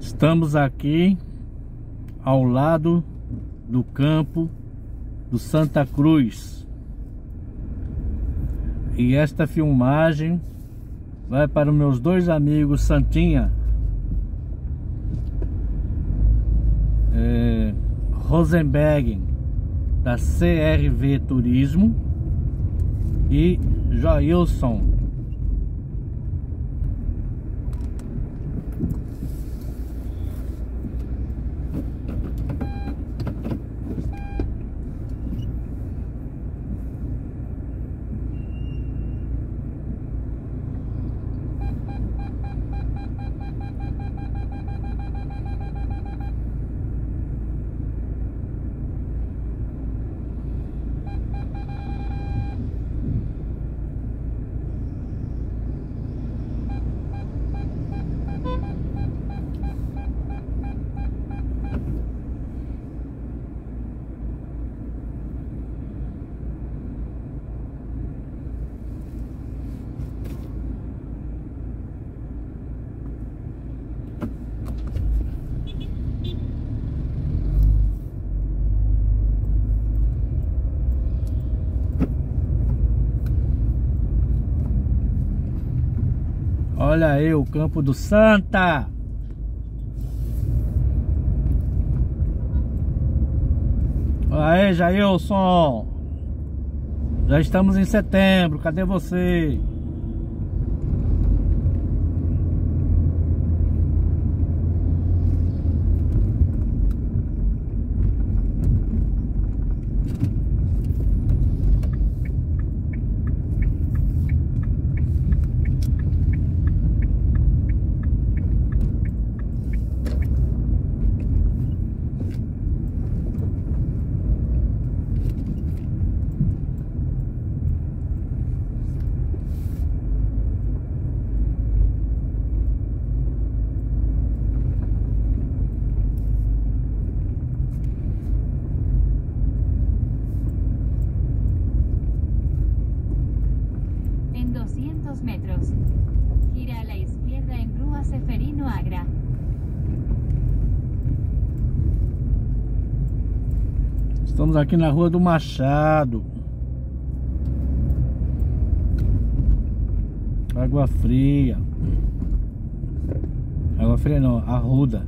Estamos aqui ao lado do campo do Santa Cruz. E esta filmagem vai para os meus dois amigos Santinha é, Rosenberg da CRV Turismo e Joilson Olha aí o campo do Santa. Aí, Jailson. Já estamos em setembro. Cadê você? Seferino Agra. Estamos aqui na Rua do Machado. Água fria. Água fria não, arruda.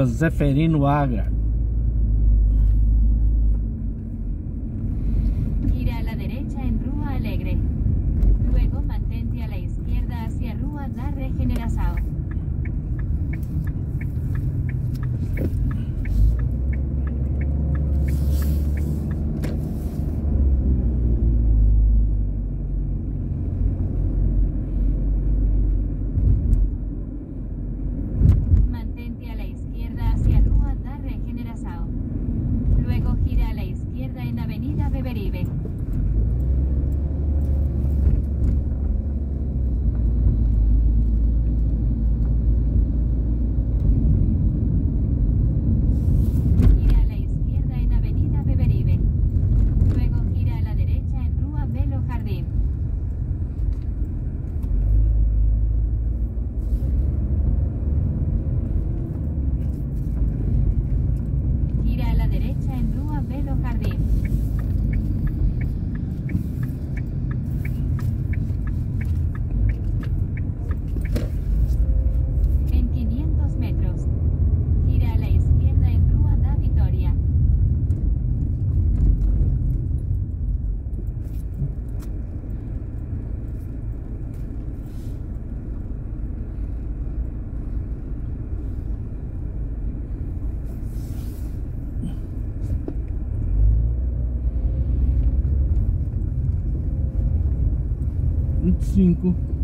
rua Zeferino Agra. Gira a la derecha en Rua Alegre. Luego mantente a la izquierda hacia Rua da Regeneração. have a 5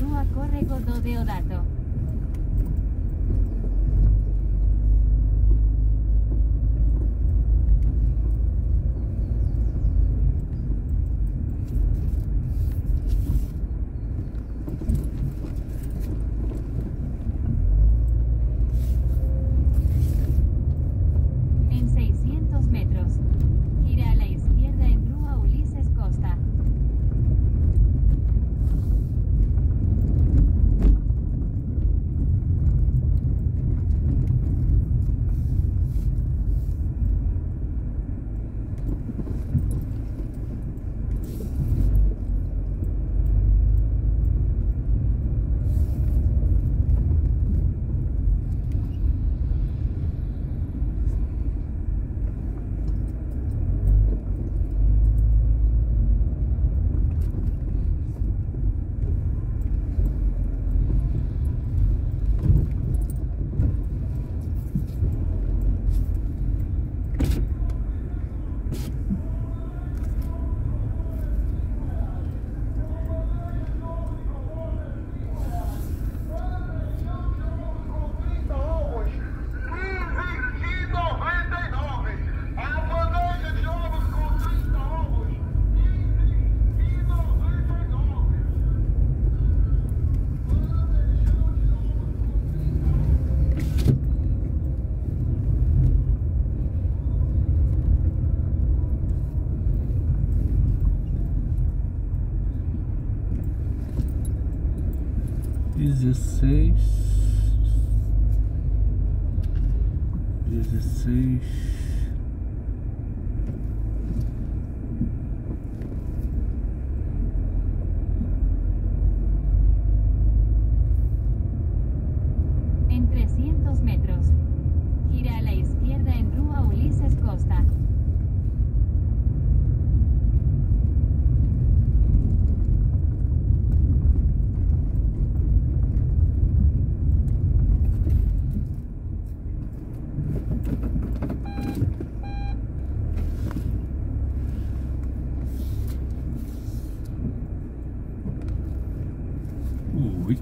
Rua Córrego do Deodato. Dezesseis, dezesseis, we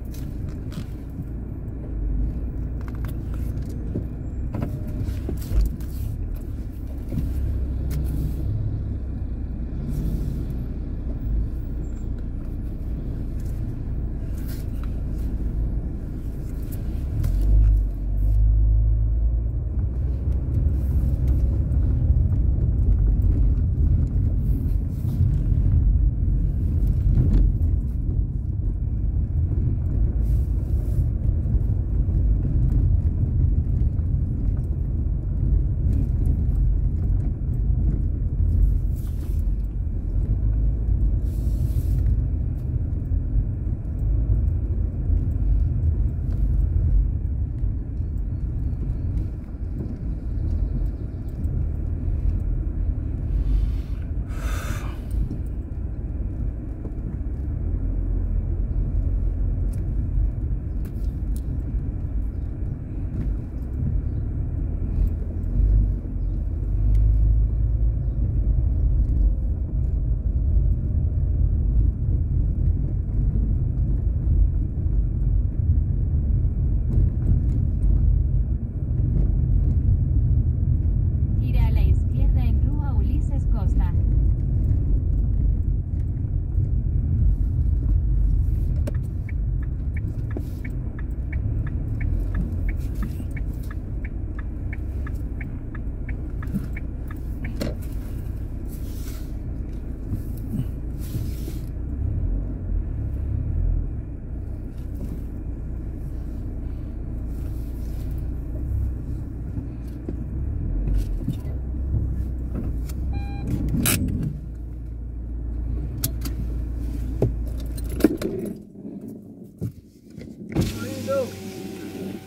ui,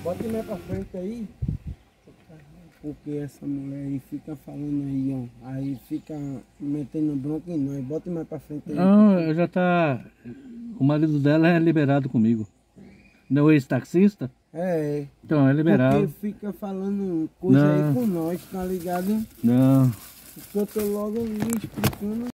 Bote mais pra frente aí. Porque essa mulher aí fica falando aí, ó. Aí fica metendo bronca em nós. Bota mais pra frente aí. Não, já tá. O marido dela é liberado comigo. Não é ex-taxista? É, Então, é liberado. porque fica falando coisa Não. aí com nós, tá ligado? Não. Porque eu tô logo lhe explicando